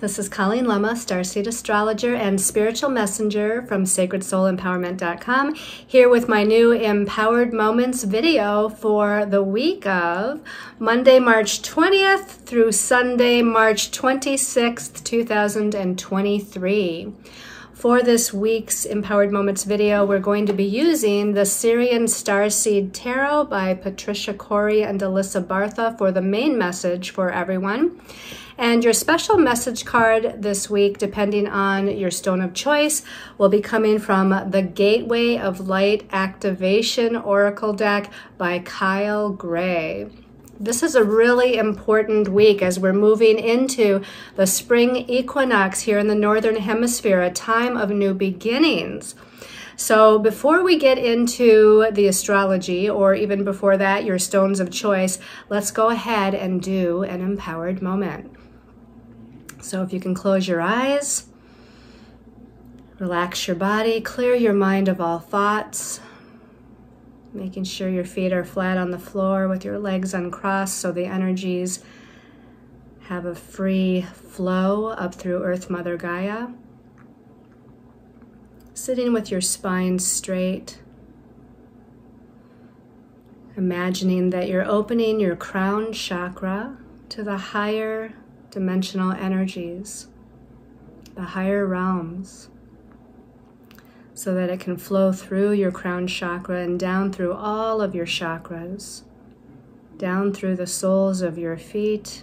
This is Colleen Lemma, Starseed Astrologer and Spiritual Messenger from SacredSoulEmpowerment.com, here with my new Empowered Moments video for the week of Monday, March 20th through Sunday, March 26th, 2023. For this week's Empowered Moments video, we're going to be using the Sirian Starseed Tarot by Patricia Cori and Alyssa Bartha for the main message for everyone. And your special message card this week, depending on your stone of choice, will be coming from the Gateway of Light Activation Oracle deck by Kyle Gray. This is a really important week as we're moving into the spring equinox here in the Northern Hemisphere, a time of new beginnings. So before we get into the astrology, or even before that, your stones of choice, let's go ahead and do an empowered moment. So if you can close your eyes, relax your body, clear your mind of all thoughts, making sure your feet are flat on the floor with your legs uncrossed so the energies have a free flow up through Earth Mother Gaia. Sitting with your spine straight, imagining that you're opening your crown chakra to the higher dimensional energies, the higher realms, so that it can flow through your crown chakra and down through all of your chakras, down through the soles of your feet,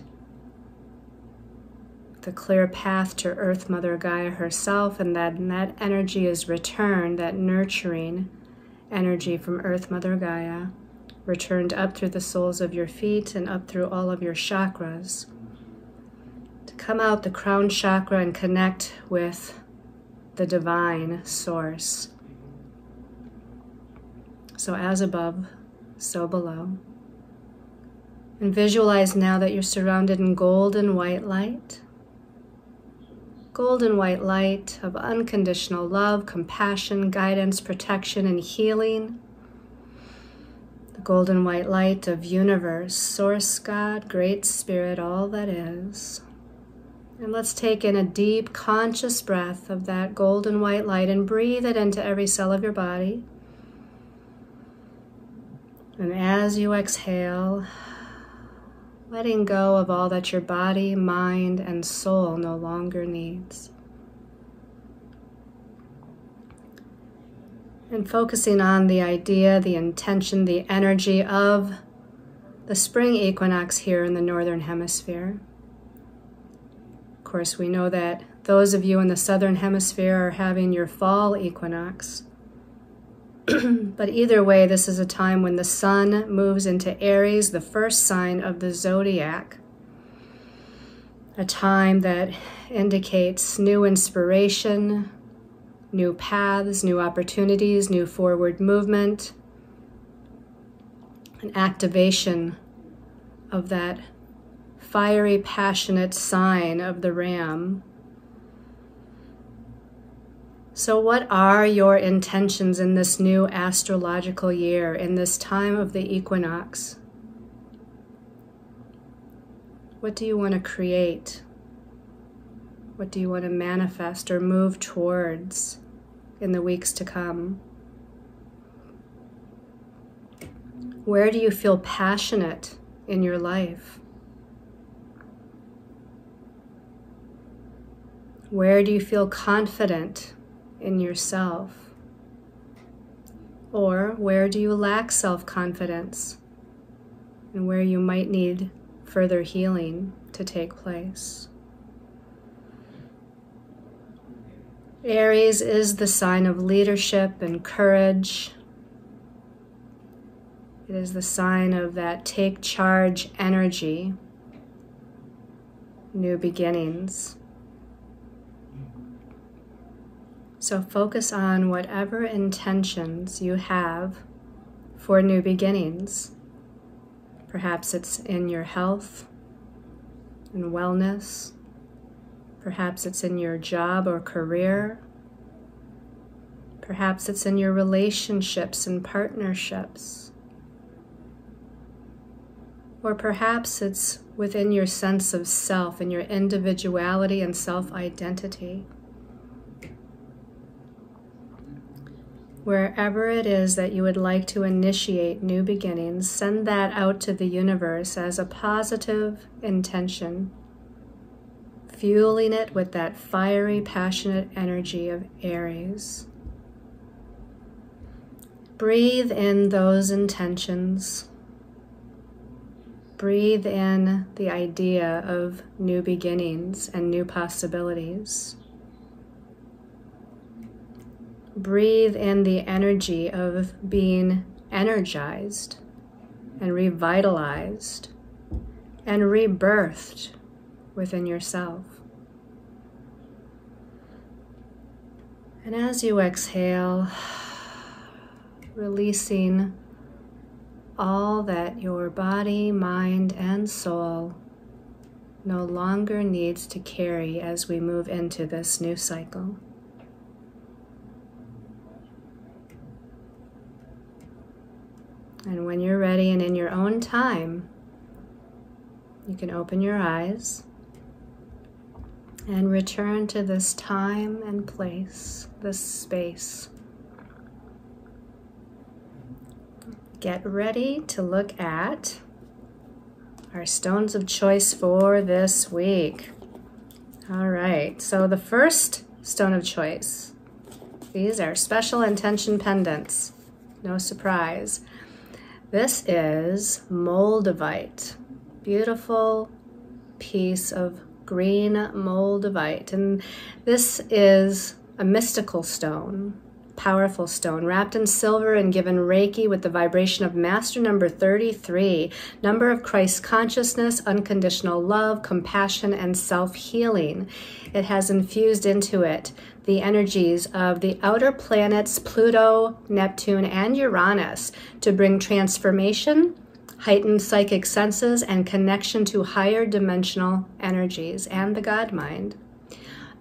the clear path to Earth Mother Gaia herself, and that, and that energy is returned, that nurturing energy from Earth Mother Gaia, returned up through the soles of your feet and up through all of your chakras. To come out the crown chakra and connect with the divine source. So, as above, so below. And visualize now that you're surrounded in golden white light. Golden white light of unconditional love, compassion, guidance, protection, and healing. The golden white light of universe, source God, great spirit, all that is. And let's take in a deep, conscious breath of that golden white light and breathe it into every cell of your body. And as you exhale, letting go of all that your body, mind, and soul no longer needs. And focusing on the idea, the intention, the energy of the spring equinox here in the Northern Hemisphere course, we know that those of you in the southern hemisphere are having your fall equinox. but either way, this is a time when the sun moves into Aries, the first sign of the zodiac. A time that indicates new inspiration, new paths, new opportunities, new forward movement, an activation of that fiery, passionate sign of the ram. So, what are your intentions in this new astrological year, in this time of the equinox? What do you want to create? What do you want to manifest or move towards in the weeks to come? Where do you feel passionate in your life? Where do you feel confident in yourself? Or where do you lack self confidence and where you might need further healing to take place? Aries is the sign of leadership and courage. It is the sign of that take charge energy, new beginnings. So focus on whatever intentions you have for new beginnings. Perhaps it's in your health and wellness. Perhaps it's in your job or career. Perhaps it's in your relationships and partnerships. Or perhaps it's within your sense of self and your individuality and self identity. Wherever it is that you would like to initiate new beginnings, send that out to the universe as a positive intention, fueling it with that fiery, passionate energy of Aries. Breathe in those intentions. Breathe in the idea of new beginnings and new possibilities. Breathe in the energy of being energized and revitalized and rebirthed within yourself. And as you exhale, releasing all that your body, mind, and soul no longer needs to carry as we move into this new cycle. And when you're ready and in your own time, you can open your eyes and return to this time and place, this space. Get ready to look at our stones of choice for this week. All right, so the first stone of choice, these are special intention pendants. No surprise. This is Moldavite. Beautiful piece of green Moldavite. And this is a mystical stone, powerful stone, wrapped in silver and given Reiki with the vibration of Master number 33, number of Christ consciousness, unconditional love, compassion, and self healing. It has infused into it the energies of the outer planets Pluto, Neptune, and Uranus to bring transformation, heightened psychic senses, and connection to higher dimensional energies and the God mind.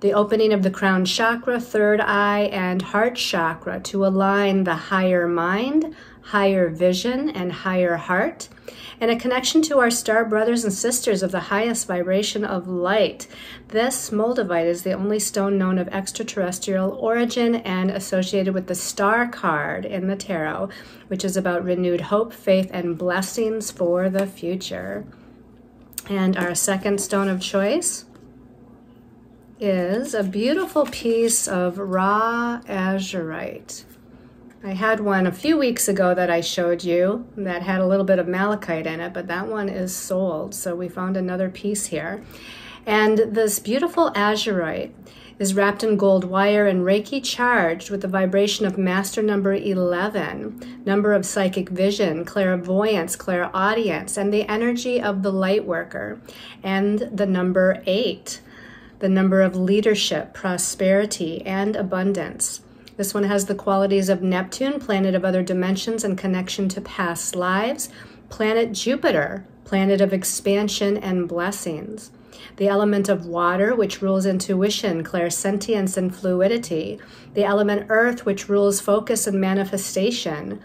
The opening of the crown chakra, third eye, and heart chakra to align the higher mind, higher vision, and higher heart and a connection to our star brothers and sisters of the highest vibration of light. This moldavite is the only stone known of extraterrestrial origin and associated with the star card in the tarot, which is about renewed hope, faith, and blessings for the future. And our second stone of choice is a beautiful piece of raw azurite. I had one a few weeks ago that I showed you that had a little bit of malachite in it, but that one is sold. So we found another piece here. And this beautiful azurite is wrapped in gold wire and Reiki charged with the vibration of master number 11, number of psychic vision, clairvoyance, clairaudience, and the energy of the light worker, and the number 8, the number of leadership, prosperity, and abundance. This one has the qualities of Neptune, planet of other dimensions and connection to past lives, planet Jupiter, planet of expansion and blessings. The element of water, which rules intuition, clairsentience, and fluidity. The element earth, which rules focus and manifestation.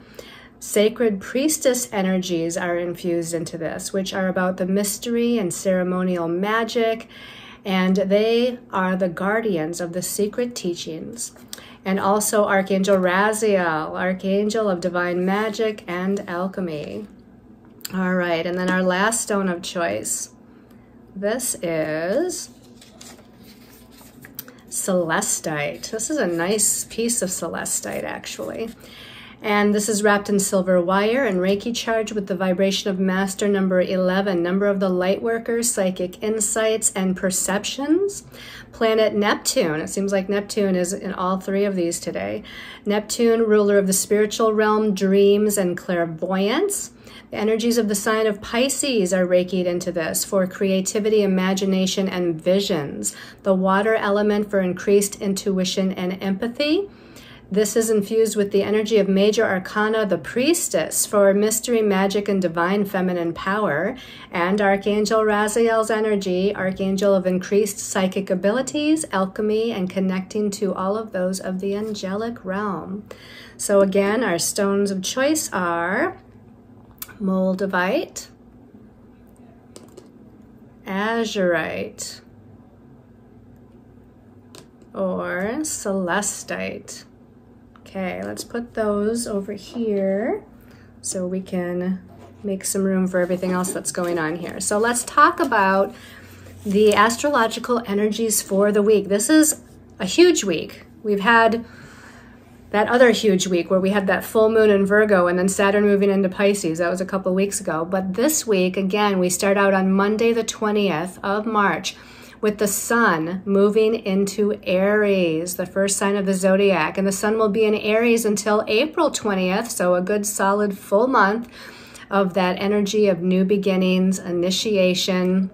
Sacred priestess energies are infused into this, which are about the mystery and ceremonial magic, and they are the guardians of the secret teachings and also Archangel Raziel, Archangel of Divine Magic and Alchemy. All right, and then our last stone of choice. This is celestite. This is a nice piece of celestite, actually. And this is wrapped in silver wire and Reiki charge with the vibration of master number 11, number of the light workers, psychic insights, and perceptions. Planet Neptune. It seems like Neptune is in all three of these today. Neptune, ruler of the spiritual realm, dreams, and clairvoyance. The energies of the sign of Pisces are reikied into this for creativity, imagination, and visions. The water element for increased intuition and empathy. This is infused with the energy of Major Arcana, the Priestess, for mystery, magic, and divine feminine power, and Archangel Raziel's energy, Archangel of increased psychic abilities, alchemy, and connecting to all of those of the angelic realm. So, again, our stones of choice are Moldavite, azurite, or celestite. Okay, let's put those over here so we can make some room for everything else that's going on here. So let's talk about the astrological energies for the week. This is a huge week. We've had that other huge week where we had that full moon in Virgo and then Saturn moving into Pisces. That was a couple weeks ago. But this week, again, we start out on Monday, the 20th of March with the sun moving into Aries, the first sign of the zodiac. And the sun will be in Aries until April 20th, so a good solid full month of that energy of new beginnings, initiation,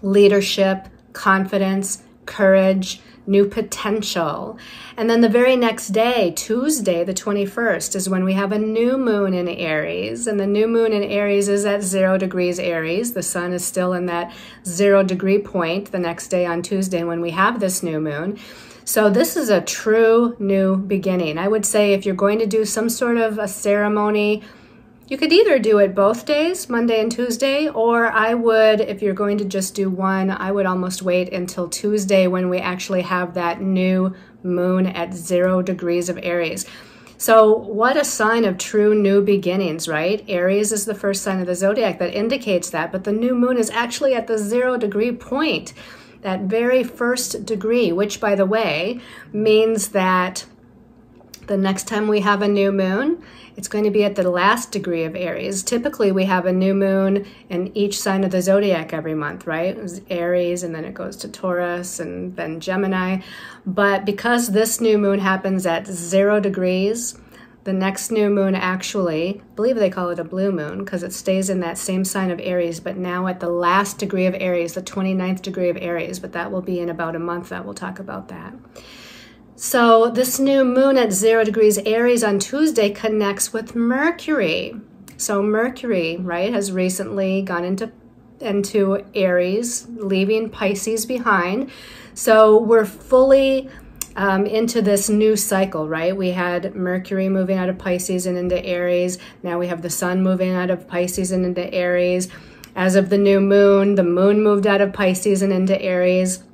leadership, confidence, courage, new potential. And then the very next day, Tuesday, the 21st, is when we have a new moon in Aries. And the new moon in Aries is at zero degrees Aries. The sun is still in that zero degree point the next day on Tuesday when we have this new moon. So this is a true new beginning. I would say if you're going to do some sort of a ceremony, you could either do it both days, Monday and Tuesday, or I would, if you're going to just do one, I would almost wait until Tuesday when we actually have that new moon at zero degrees of Aries. So, what a sign of true new beginnings, right? Aries is the first sign of the zodiac that indicates that, but the new moon is actually at the zero degree point, that very first degree, which, by the way, means that the next time we have a new moon, it's going to be at the last degree of Aries. Typically, we have a new moon in each sign of the zodiac every month, right? Aries, and then it goes to Taurus, and then Gemini. But because this new moon happens at zero degrees, the next new moon actually, I believe they call it a blue moon because it stays in that same sign of Aries, but now at the last degree of Aries, the 29th degree of Aries, but that will be in about a month that we'll talk about that. So this new moon at zero degrees Aries on Tuesday connects with Mercury. So Mercury, right, has recently gone into into Aries, leaving Pisces behind. So we're fully um, into this new cycle, right? We had Mercury moving out of Pisces and into Aries. Now we have the Sun moving out of Pisces and into Aries. As of the new moon, the moon moved out of Pisces and into Aries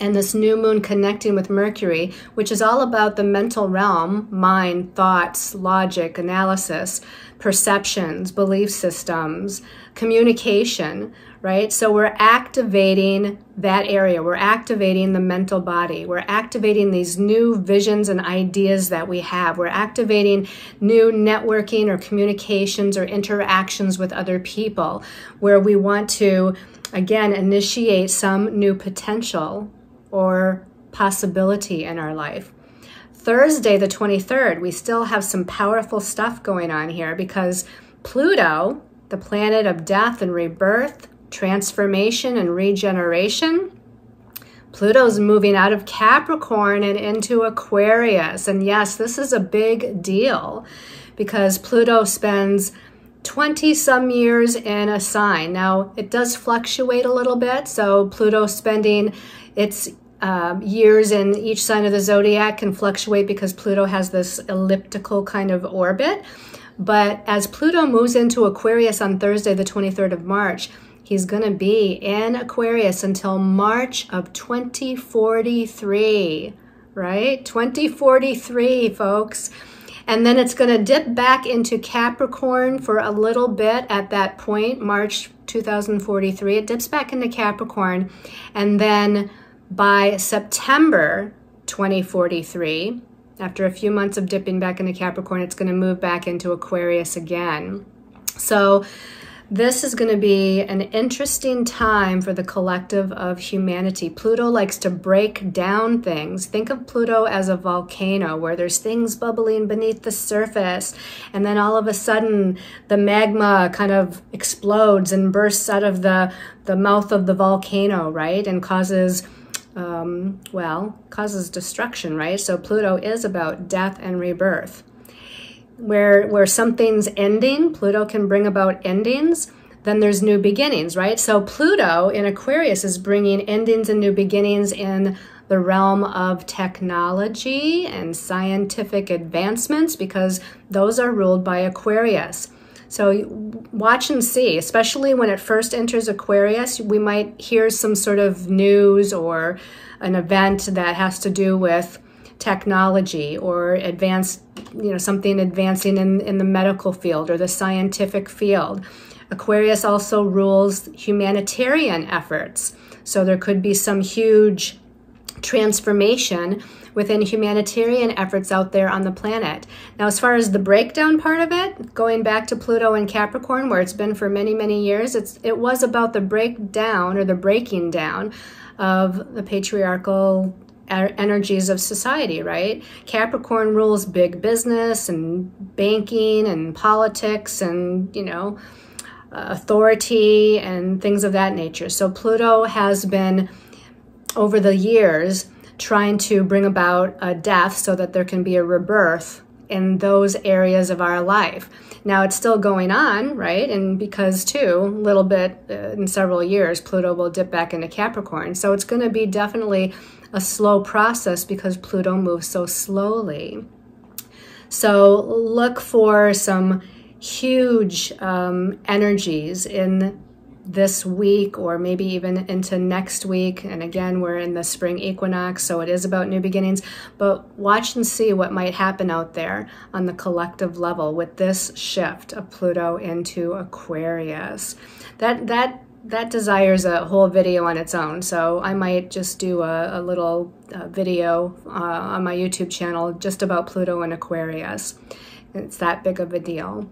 and this new moon connecting with Mercury, which is all about the mental realm mind, thoughts, logic, analysis, perceptions, belief systems, communication, right? So we're activating that area. We're activating the mental body. We're activating these new visions and ideas that we have. We're activating new networking or communications or interactions with other people where we want to, again, initiate some new potential or possibility in our life. Thursday, the 23rd, we still have some powerful stuff going on here because Pluto, the planet of death and rebirth, transformation and regeneration, Pluto's moving out of Capricorn and into Aquarius. And yes, this is a big deal because Pluto spends 20 some years in a sign. Now, it does fluctuate a little bit. So, Pluto spending its um, years in each sign of the zodiac can fluctuate because Pluto has this elliptical kind of orbit. But as Pluto moves into Aquarius on Thursday, the 23rd of March, he's going to be in Aquarius until March of 2043, right? 2043, folks. And then it's going to dip back into Capricorn for a little bit at that point, March 2043. It dips back into Capricorn. And then by September 2043, after a few months of dipping back into Capricorn, it's going to move back into Aquarius again. So, this is going to be an interesting time for the collective of humanity. Pluto likes to break down things. Think of Pluto as a volcano where there's things bubbling beneath the surface, and then all of a sudden the magma kind of explodes and bursts out of the, the mouth of the volcano, right? And causes um, well, causes destruction, right? So Pluto is about death and rebirth. Where, where something's ending, Pluto can bring about endings, then there's new beginnings, right? So Pluto in Aquarius is bringing endings and new beginnings in the realm of technology and scientific advancements because those are ruled by Aquarius. So watch and see, especially when it first enters Aquarius, we might hear some sort of news or an event that has to do with technology or advanced, you know, something advancing in, in the medical field or the scientific field. Aquarius also rules humanitarian efforts. So there could be some huge transformation within humanitarian efforts out there on the planet. Now, as far as the breakdown part of it, going back to Pluto and Capricorn, where it's been for many, many years, it's, it was about the breakdown or the breaking down of the patriarchal energies of society, right? Capricorn rules big business and banking and politics and, you know, authority and things of that nature. So Pluto has been, over the years, trying to bring about a death so that there can be a rebirth in those areas of our life. Now it's still going on, right? And because too, a little bit uh, in several years, Pluto will dip back into Capricorn. So it's going to be definitely a slow process because Pluto moves so slowly. So look for some huge um, energies in this week or maybe even into next week. And again, we're in the spring equinox, so it is about new beginnings. But watch and see what might happen out there on the collective level with this shift of Pluto into Aquarius. That that that desires a whole video on its own. So I might just do a, a little uh, video uh, on my YouTube channel just about Pluto and Aquarius. It's that big of a deal.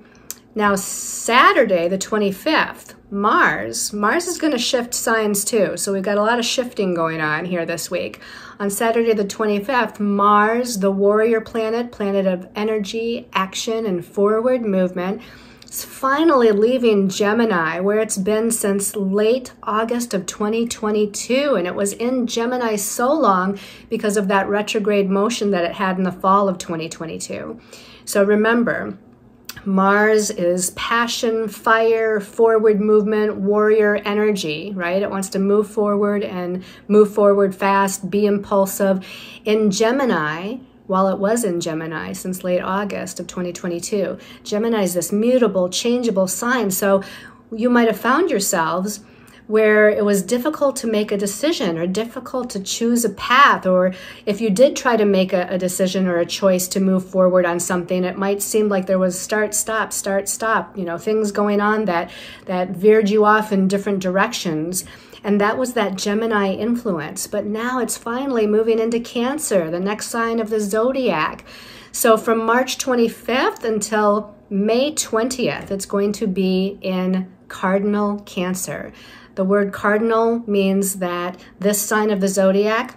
Now, Saturday, the 25th, Mars, Mars is going to shift signs too. So we've got a lot of shifting going on here this week. On Saturday, the 25th, Mars, the warrior planet, planet of energy, action, and forward movement, is finally leaving Gemini, where it's been since late August of 2022. And it was in Gemini so long because of that retrograde motion that it had in the fall of 2022. So remember, Mars is passion, fire, forward movement, warrior energy, right? It wants to move forward and move forward fast, be impulsive. In Gemini, while it was in Gemini since late August of 2022, Gemini is this mutable, changeable sign. So you might have found yourselves where it was difficult to make a decision or difficult to choose a path, or if you did try to make a, a, decision or a choice to move forward on something, it might seem like there was start, stop, start, stop, you know, things going on that, that veered you off in different directions. And that was that Gemini influence. But now it's finally moving into Cancer, the next sign of the zodiac. So from March 25th until May 20th, it's going to be in cardinal Cancer. The word cardinal means that this sign of the zodiac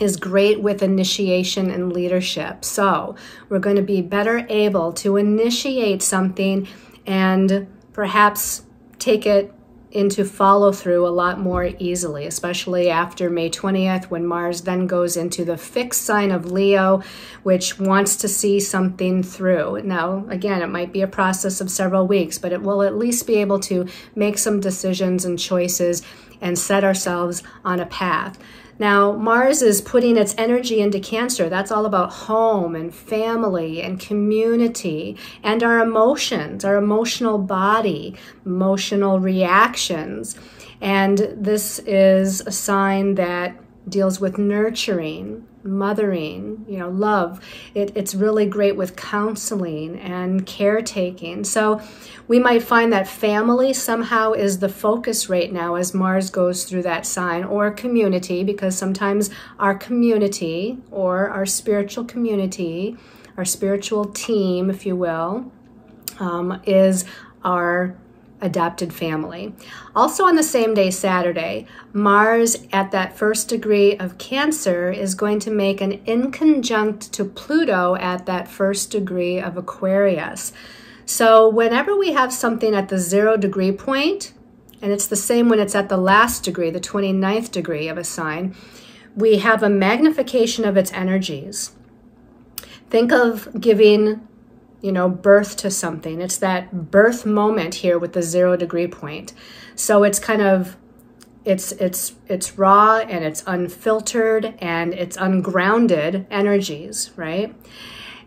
is great with initiation and leadership. So we're going to be better able to initiate something and perhaps take it into follow through a lot more easily, especially after May 20th when Mars then goes into the fixed sign of Leo, which wants to see something through. Now, again, it might be a process of several weeks, but it will at least be able to make some decisions and choices and set ourselves on a path. Now, Mars is putting its energy into Cancer. That's all about home and family and community and our emotions, our emotional body, emotional reactions. And this is a sign that deals with nurturing, mothering, you know, love. It, it's really great with counseling and caretaking. So we might find that family somehow is the focus right now as Mars goes through that sign, or community, because sometimes our community or our spiritual community, our spiritual team, if you will, um, is our adopted family. Also on the same day, Saturday, Mars at that first degree of Cancer is going to make an inconjunct to Pluto at that first degree of Aquarius. So whenever we have something at the zero degree point, and it's the same when it's at the last degree, the 29th degree of a sign, we have a magnification of its energies. Think of giving you know, birth to something. It's that birth moment here with the zero degree point. So it's kind of it's it's it's raw and it's unfiltered and it's ungrounded energies, right?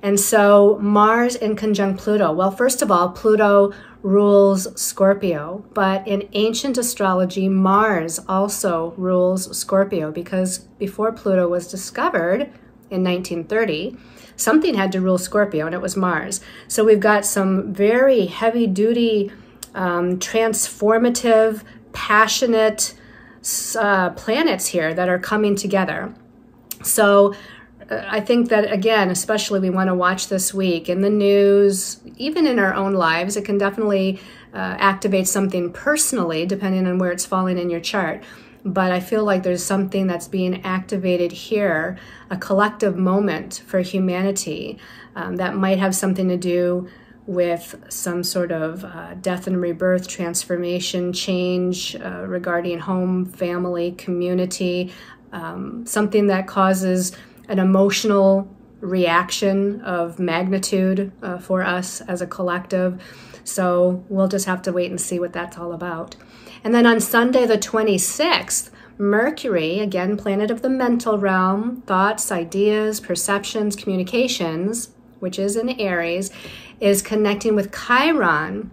And so Mars inconjunct Pluto. Well, first of all, Pluto rules Scorpio, but in ancient astrology, Mars also rules Scorpio because before Pluto was discovered in 1930, something had to rule Scorpio, and it was Mars. So we've got some very heavy duty, um, transformative, passionate uh, planets here that are coming together. So I think that, again, especially we want to watch this week in the news, even in our own lives, it can definitely uh, activate something personally, depending on where it's falling in your chart. But I feel like there's something that's being activated here, a collective moment for humanity um, that might have something to do with some sort of uh, death and rebirth, transformation, change uh, regarding home, family, community, um, something that causes an emotional reaction of magnitude uh, for us as a collective. So we'll just have to wait and see what that's all about. And then on Sunday, the 26th, Mercury, again, planet of the mental realm, thoughts, ideas, perceptions, communications, which is in Aries, is connecting with Chiron,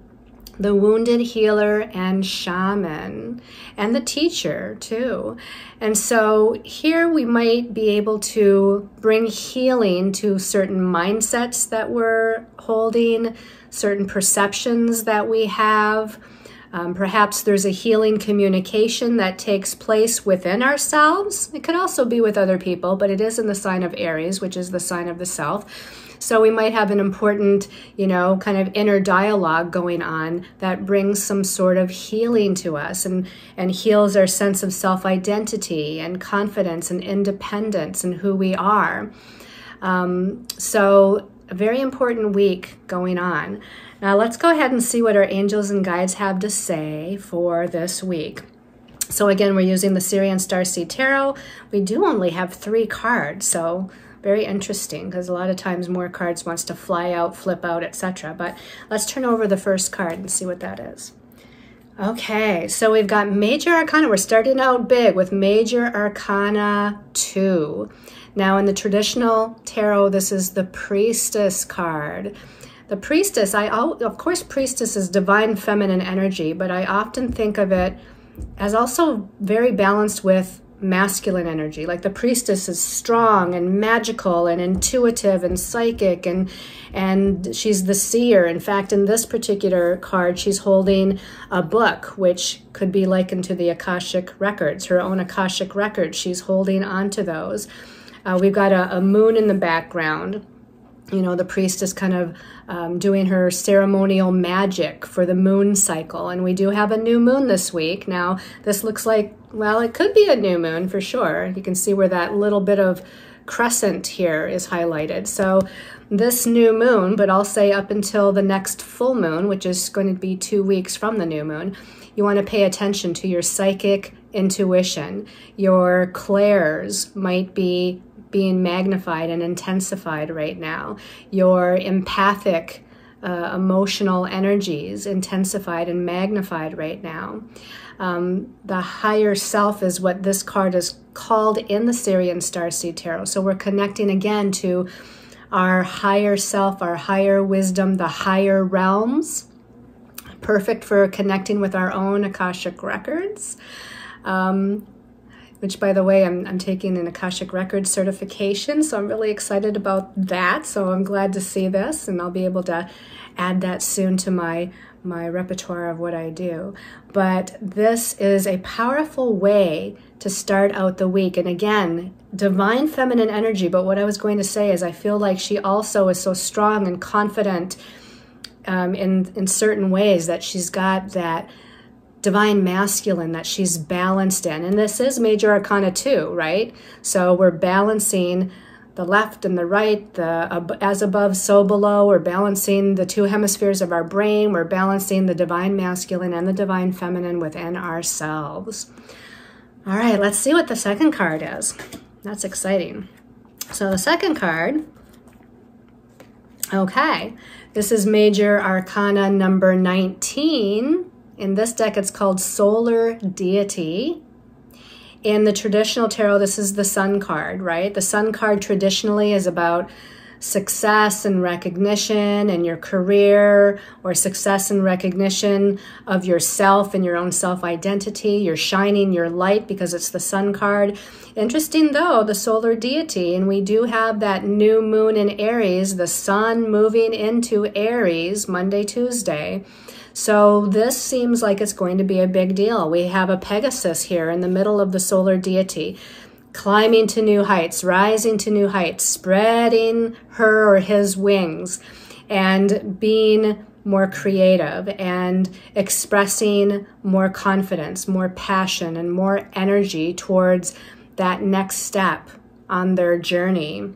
the wounded healer and shaman, and the teacher too. And so here we might be able to bring healing to certain mindsets that we're holding, certain perceptions that we have. Um, perhaps there's a healing communication that takes place within ourselves. It could also be with other people, but it is in the sign of Aries, which is the sign of the self. So we might have an important, you know, kind of inner dialogue going on that brings some sort of healing to us and, and heals our sense of self identity and confidence and independence and who we are. Um, so, a very important week going on. Now let's go ahead and see what our angels and guides have to say for this week. So again, we're using the Sirian Starseed Tarot. We do only have three cards, so very interesting because a lot of times more cards wants to fly out, flip out, etc. But let's turn over the first card and see what that is. Okay, so we've got Major Arcana. We're starting out big with Major Arcana 2. Now, in the traditional tarot, this is the Priestess card. The priestess, I of course, priestess is divine feminine energy, but I often think of it as also very balanced with masculine energy. Like the priestess is strong and magical and intuitive and psychic and and she's the seer. In fact, in this particular card, she's holding a book which could be likened to the Akashic records, her own Akashic records. She's holding onto those. Uh, we've got a, a moon in the background you know, the priest is kind of um, doing her ceremonial magic for the moon cycle. And we do have a new moon this week. Now, this looks like, well, it could be a new moon for sure. You can see where that little bit of crescent here is highlighted. So, this new moon, but I'll say up until the next full moon, which is going to be two weeks from the new moon, you want to pay attention to your psychic intuition. Your clairs might be being magnified and intensified right now. Your empathic, uh, emotional energies intensified and magnified right now. Um, the higher self is what this card is called in the Sirian Starseed Tarot. So we're connecting again to our higher self, our higher wisdom, the higher realms. Perfect for connecting with our own Akashic records. Um, which by the way, I'm, I'm taking an Akashic Records certification, so I'm really excited about that. So I'm glad to see this, and I'll be able to add that soon to my my repertoire of what I do. But this is a powerful way to start out the week. And again, divine feminine energy. But what I was going to say is, I feel like she also is so strong and confident um, in in certain ways that she's got that divine masculine that she's balanced in. And this is major arcana too, right? So we're balancing the left and the right, the as above, so below. We're balancing the two hemispheres of our brain. We're balancing the divine masculine and the divine feminine within ourselves. All right, let's see what the second card is. That's exciting. So the second card, okay, this is Major Arcana number 19. In this deck, it's called Solar Deity. In the traditional tarot, this is the Sun card, right? The Sun card traditionally is about success and recognition and your career or success and recognition of yourself and your own self identity. You're shining your light because it's the sun card. Interesting though, the solar deity, and we do have that new moon in Aries, the sun moving into Aries Monday, Tuesday. So this seems like it's going to be a big deal. We have a Pegasus here in the middle of the solar deity climbing to new heights, rising to new heights, spreading her or his wings, and being more creative and expressing more confidence, more passion, and more energy towards that next step on their journey.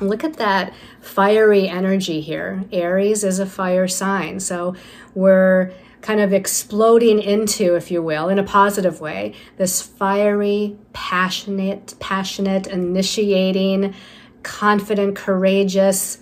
Look at that fiery energy here. Aries is a fire sign. So we're kind of exploding into, if you will, in a positive way, this fiery, passionate, passionate, initiating, confident, courageous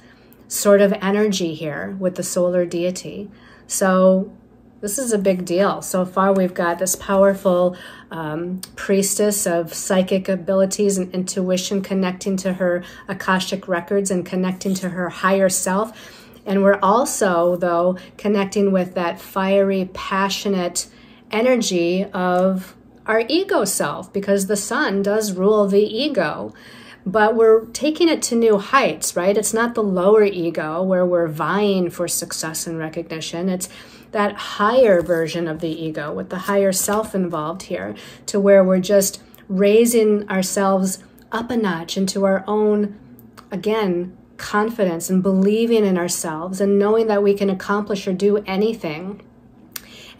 sort of energy here with the solar deity. So this is a big deal. So far, we've got this powerful um, priestess of psychic abilities and intuition connecting to her Akashic records and connecting to her higher self and we're also, though, connecting with that fiery, passionate energy of our ego self because the sun does rule the ego. But we're taking it to new heights, right? It's not the lower ego where we're vying for success and recognition. It's that higher version of the ego with the higher self involved here to where we're just raising ourselves up a notch into our own, again, confidence and believing in ourselves and knowing that we can accomplish or do anything.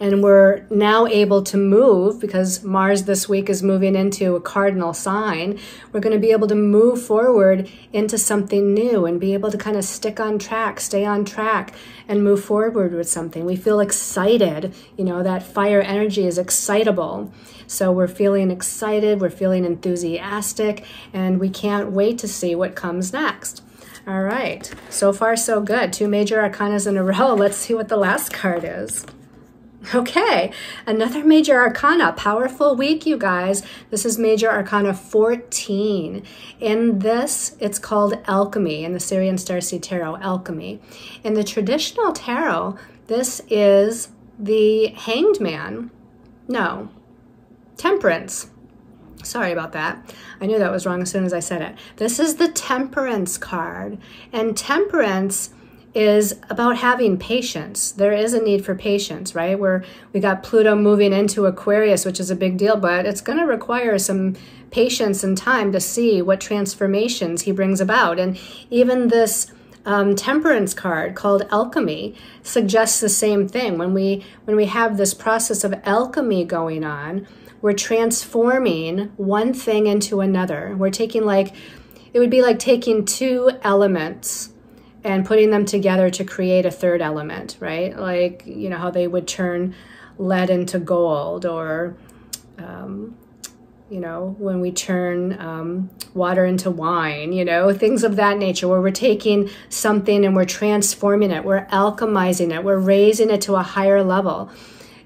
And we're now able to move because Mars this week is moving into a cardinal sign. We're going to be able to move forward into something new and be able to kind of stick on track, stay on track, and move forward with something. We feel excited. You know, that fire energy is excitable. So we're feeling excited, we're feeling enthusiastic, and we can't wait to see what comes next. All right, so far so good. Two major arcanas in a row. Let's see what the last card is. Okay, another major arcana. Powerful week, you guys. This is major arcana 14. In this, it's called alchemy in the Sirian Starseed Tarot, alchemy. In the traditional tarot, this is the hanged man. No, temperance. Sorry about that. I knew that was wrong as soon as I said it. This is the temperance card. And temperance is about having patience. There is a need for patience, right? Where we got Pluto moving into Aquarius, which is a big deal, but it's going to require some patience and time to see what transformations he brings about. And even this um, temperance card called alchemy suggests the same thing. When we when we have this process of alchemy going on, we're transforming one thing into another. We're taking like, it would be like taking two elements and putting them together to create a third element, right? Like, you know, how they would turn lead into gold or, um, you know, when we turn um, water into wine, you know, things of that nature, where we're taking something and we're transforming it, we're alchemizing it, we're raising it to a higher level.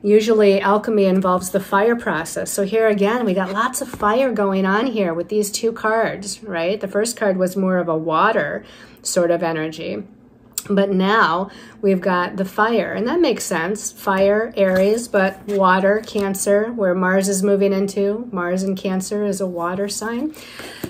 Usually alchemy involves the fire process. So here again, we got lots of fire going on here with these two cards, right? The first card was more of a water sort of energy. But now we've got the fire, and that makes sense. Fire, Aries, but water, Cancer, where Mars is moving into. Mars in Cancer is a water sign.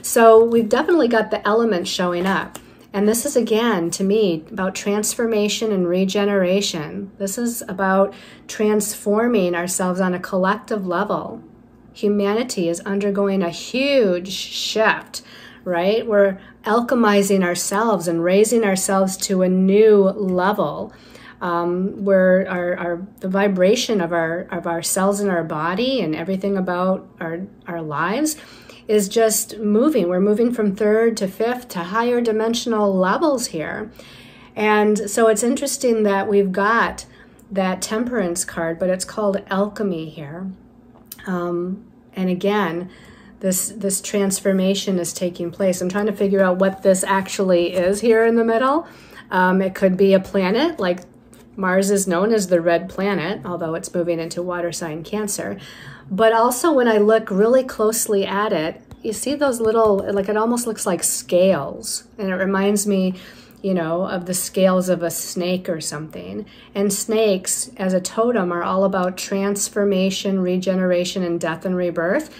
So we've definitely got the elements showing up. And this is again, to me, about transformation and regeneration. This is about transforming ourselves on a collective level. Humanity is undergoing a huge shift, right? We're alchemizing ourselves and raising ourselves to a new level. Um, where our, our the vibration of our of our cells in our body and everything about our our lives is just moving. We're moving from third to fifth to higher dimensional levels here. And so it's interesting that we've got that temperance card, but it's called alchemy here. Um, and again, this this transformation is taking place. I'm trying to figure out what this actually is here in the middle. Um, it could be a planet, like Mars is known as the red planet, although it's moving into water sign Cancer. But also, when I look really closely at it, you see those little, like it almost looks like scales. And it reminds me, you know, of the scales of a snake or something. And snakes, as a totem, are all about transformation, regeneration, and death and rebirth.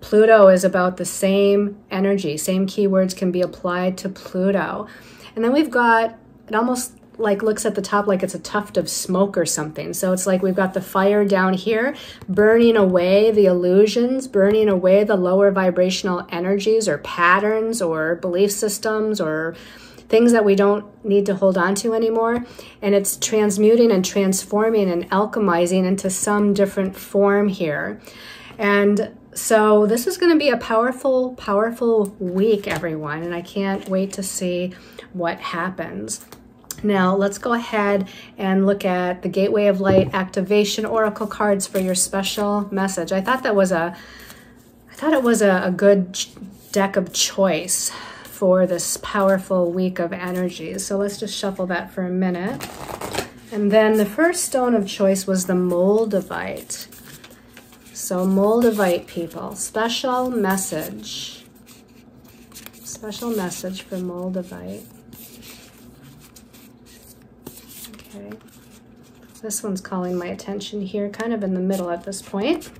Pluto is about the same energy, same keywords can be applied to Pluto. And then we've got, it almost like looks at the top like it's a tuft of smoke or something. So it's like we've got the fire down here burning away the illusions, burning away the lower vibrational energies or patterns or belief systems or things that we don't need to hold on to anymore. And it's transmuting and transforming and alchemizing into some different form here. And so this is going to be a powerful, powerful week, everyone. And I can't wait to see what happens. Now let's go ahead and look at the Gateway of Light Activation Oracle cards for your special message. I thought that was a, I thought it was a, a good deck of choice for this powerful week of energy. So let's just shuffle that for a minute. And then the first stone of choice was the Moldavite. So Moldavite people, special message. Special message for Moldavite. Okay. This one's calling my attention here, kind of in the middle at this point.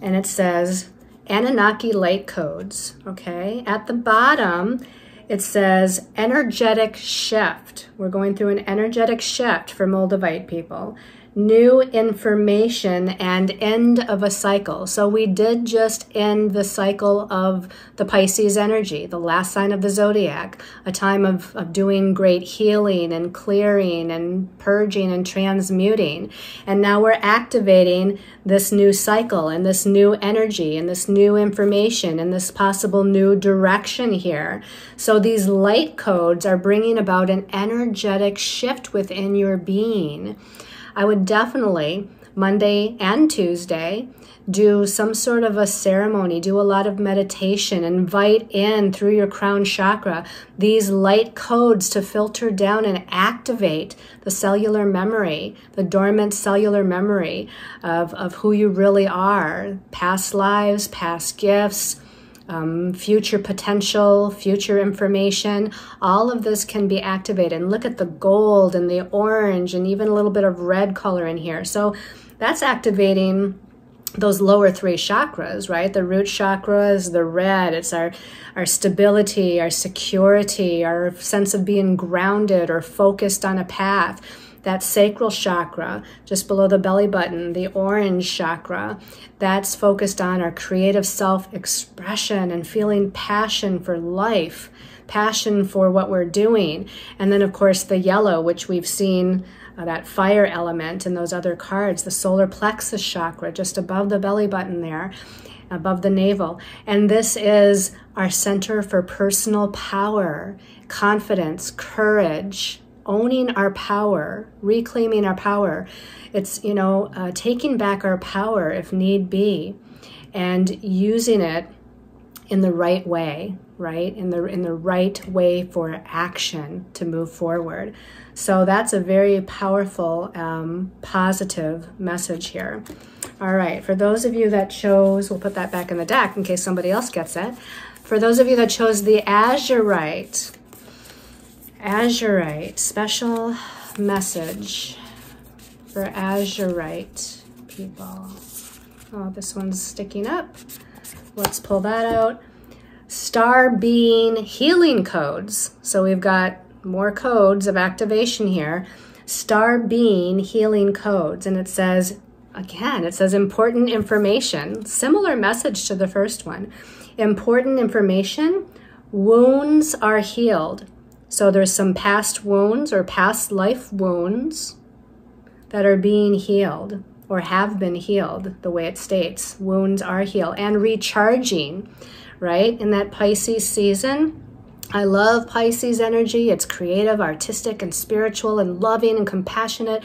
And it says Anunnaki light codes, okay? At the bottom, it says energetic shift. We're going through an energetic shift for Moldavite people new information and end of a cycle. So we did just end the cycle of the Pisces energy, the last sign of the zodiac, a time of, of doing great healing and clearing and purging and transmuting. And now we're activating this new cycle and this new energy and this new information and this possible new direction here. So these light codes are bringing about an energetic shift within your being. I would definitely Monday and Tuesday do some sort of a ceremony, do a lot of meditation, invite in through your crown chakra these light codes to filter down and activate the cellular memory, the dormant cellular memory of, of who you really are, past lives, past gifts um, future potential, future information. All of this can be activated. And look at the gold and the orange and even a little bit of red color in here. So that's activating those lower three chakras, right? The root chakra is the red. It's our, our stability, our security, our sense of being grounded or focused on a path that sacral chakra just below the belly button, the orange chakra, that's focused on our creative self expression and feeling passion for life, passion for what we're doing. And then, of course, the yellow, which we've seen. Uh, that fire element in those other cards, the solar plexus chakra, just above the belly button there, above the navel. And this is our center for personal power, confidence, courage, owning our power, reclaiming our power. It's, you know, uh, taking back our power if need be and using it in the right way, right? In the in the right way for action to move forward. So that's a very powerful, um, positive message here. All right, for those of you that chose, we'll put that back in the deck in case somebody else gets it. For those of you that chose the azurite, Azurite, special message for Azurite people. Oh, this one's sticking up. Let's pull that out. Star Being Healing Codes. So we've got more codes of activation here. Star Being Healing Codes. And it says, again, it says important information. Similar message to the first one. Important information. Wounds are healed. So there's some past wounds or past life wounds that are being healed or have been healed, the way it states. Wounds are healed and recharging, right? In that Pisces season, I love Pisces energy. It's creative, artistic, and spiritual, and loving and compassionate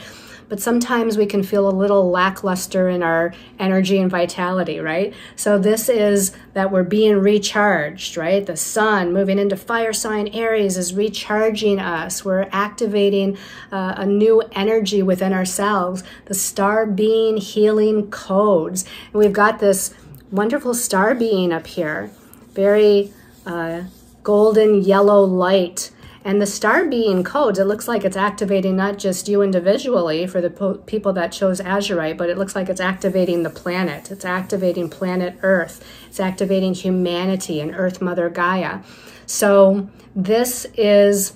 but sometimes we can feel a little lackluster in our energy and vitality, right? So this is that we're being recharged, right? The sun moving into fire sign Aries is recharging us. We're activating uh, a new energy within ourselves. The star being healing codes. And we've got this wonderful star being up here. Very uh, golden yellow light. And the star being codes, it looks like it's activating not just you individually for the people that chose Azurite, but it looks like it's activating the planet. It's activating planet Earth. It's activating humanity and Earth Mother Gaia. So this is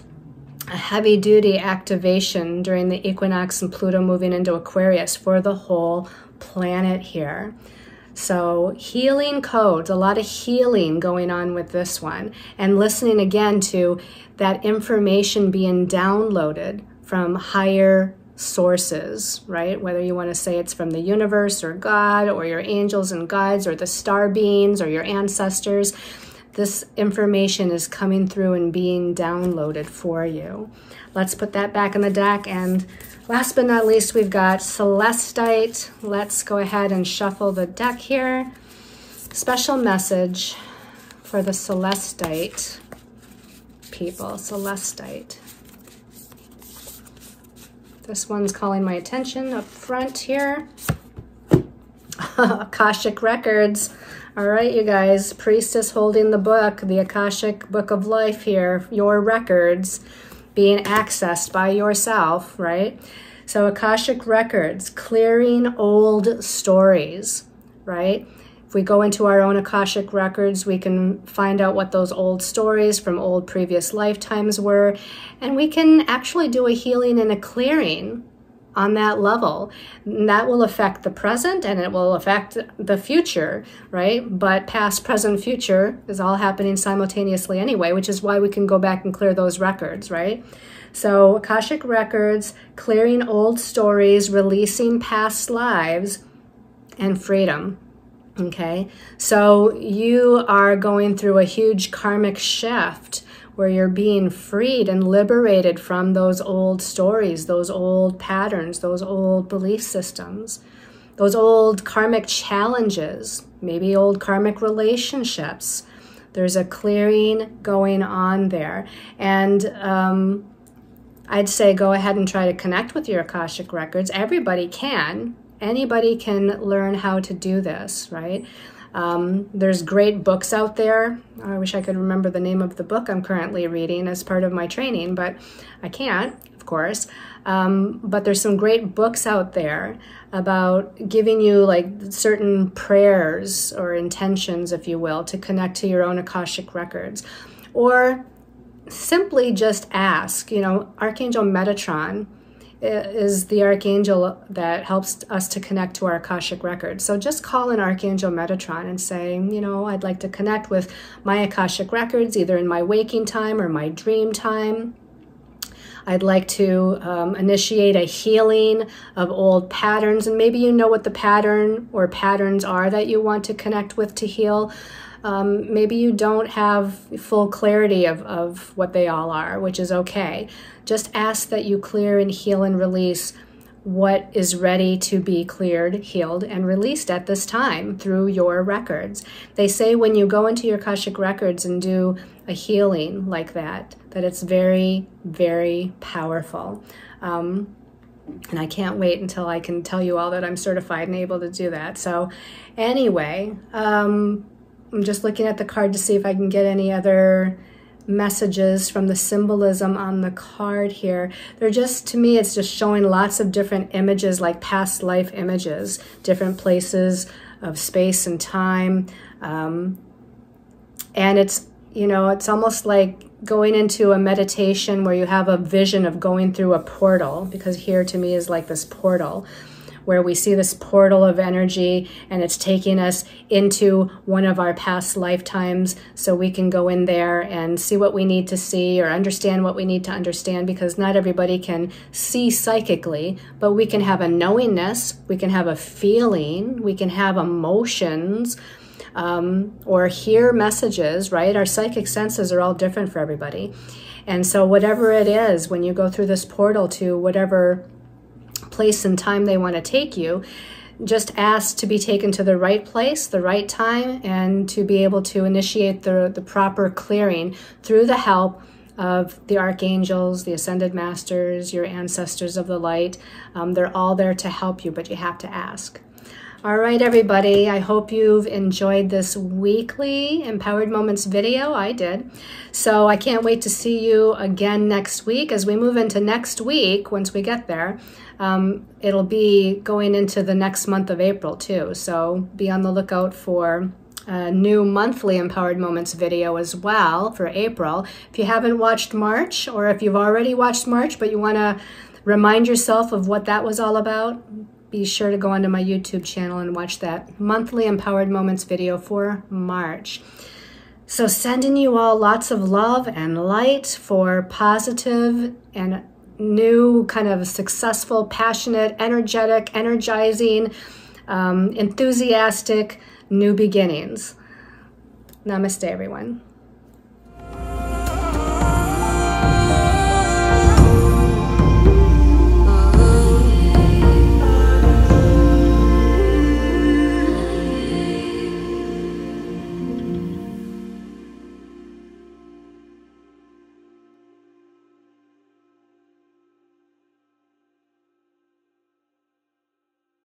a heavy duty activation during the equinox and Pluto moving into Aquarius for the whole planet here. So, healing codes, a lot of healing going on with this one, and listening again to that information being downloaded from higher sources, right? Whether you want to say it's from the universe or God or your angels and guides or the star beings or your ancestors, this information is coming through and being downloaded for you. Let's put that back in the deck and Last but not least, we've got Celestite. Let's go ahead and shuffle the deck here. Special message for the Celestite people, Celestite. This one's calling my attention up front here. Akashic Records. All right, you guys, priestess holding the book, the Akashic Book of Life here, your records being accessed by yourself, right? So, Akashic Records, clearing old stories, right? If we go into our own Akashic Records, we can find out what those old stories from old previous lifetimes were, and we can actually do a healing and a clearing on that level. And that will affect the present and it will affect the future, right? But past, present, future is all happening simultaneously anyway, which is why we can go back and clear those records, right? So, Akashic Records, clearing old stories, releasing past lives, and freedom. Okay, so you are going through a huge karmic shift where you're being freed and liberated from those old stories, those old patterns, those old belief systems, those old karmic challenges, maybe old karmic relationships. There's a clearing going on there. And um, I'd say go ahead and try to connect with your Akashic records. Everybody can. Anybody can learn how to do this, right? Um, there's great books out there. I wish I could remember the name of the book I'm currently reading as part of my training, but I can't, of course. Um, but there's some great books out there about giving you like certain prayers or intentions, if you will, to connect to your own Akashic records. Or simply just ask, you know, Archangel Metatron is the archangel that helps us to connect to our Akashic records. So just call an Archangel Metatron and say, you know, I'd like to connect with my Akashic records either in my waking time or my dream time. I'd like to um, initiate a healing of old patterns, and maybe you know what the pattern or patterns are that you want to connect with to heal. Um, maybe you don't have full clarity of, of what they all are, which is okay. Just ask that you clear and heal and release what is ready to be cleared, healed, and released at this time through your records. They say when you go into your Akashic records and do a healing like that, that it's very, very powerful. Um, and I can't wait until I can tell you all that I'm certified and able to do that. So, anyway, um, I'm just looking at the card to see if I can get any other messages from the symbolism on the card here. They're just, to me, it's just showing lots of different images, like past life images, different places of space and time. Um, and it's, you know, it's almost like going into a meditation where you have a vision of going through a portal, because here to me is like this portal where we see this portal of energy and it's taking us into one of our past lifetimes so we can go in there and see what we need to see or understand what we need to understand because not everybody can see psychically, but we can have a knowingness, we can have a feeling, we can have emotions. Um, or hear messages, right? Our psychic senses are all different for everybody. And so, whatever it is, when you go through this portal to whatever place and time they want to take you. Just ask to be taken to the right place, the right time, and to be able to initiate the, the proper clearing through the help of the archangels, the ascended masters, your ancestors of the light. Um, they're all there to help you, but you have to ask. All right, everybody. I hope you've enjoyed this weekly Empowered Moments video. I did. So I can't wait to see you again next week. As we move into next week, once we get there, um, it'll be going into the next month of April, too. So be on the lookout for a new monthly Empowered Moments video as well for April. If you haven't watched March, or if you've already watched March, but you want to remind yourself of what that was all about, be sure to go onto my YouTube channel and watch that monthly Empowered Moments video for March. So sending you all lots of love and light for positive and new kind of successful, passionate, energetic, energizing, um, enthusiastic new beginnings. Namaste, everyone.